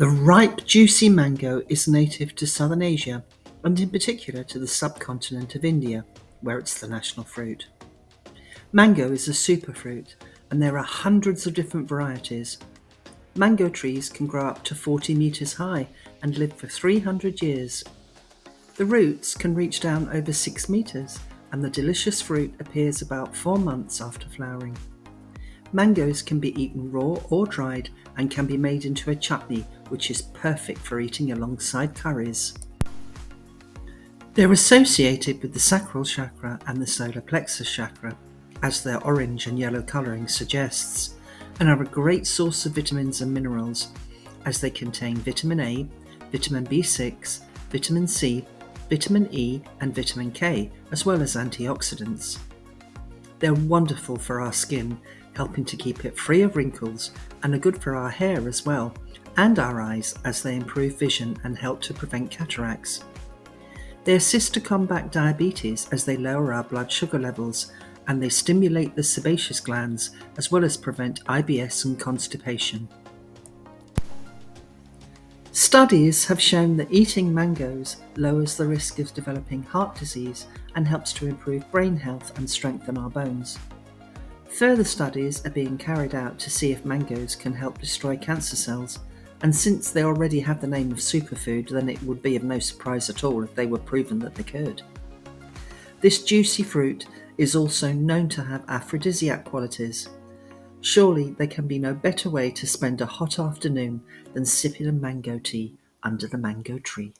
The ripe, juicy mango is native to southern Asia and in particular to the subcontinent of India, where it's the national fruit. Mango is a superfruit and there are hundreds of different varieties. Mango trees can grow up to 40 metres high and live for 300 years. The roots can reach down over 6 metres and the delicious fruit appears about 4 months after flowering. Mangoes can be eaten raw or dried and can be made into a chutney which is perfect for eating alongside curries. They're associated with the sacral chakra and the solar plexus chakra, as their orange and yellow colouring suggests, and are a great source of vitamins and minerals, as they contain vitamin A, vitamin B6, vitamin C, vitamin E, and vitamin K, as well as antioxidants. They're wonderful for our skin, helping to keep it free of wrinkles, and are good for our hair as well, and our eyes as they improve vision and help to prevent cataracts. They assist to combat diabetes as they lower our blood sugar levels and they stimulate the sebaceous glands as well as prevent IBS and constipation. Studies have shown that eating mangoes lowers the risk of developing heart disease and helps to improve brain health and strengthen our bones. Further studies are being carried out to see if mangoes can help destroy cancer cells, and since they already have the name of superfood, then it would be of no surprise at all if they were proven that they could. This juicy fruit is also known to have aphrodisiac qualities. Surely there can be no better way to spend a hot afternoon than sipping a mango tea under the mango tree.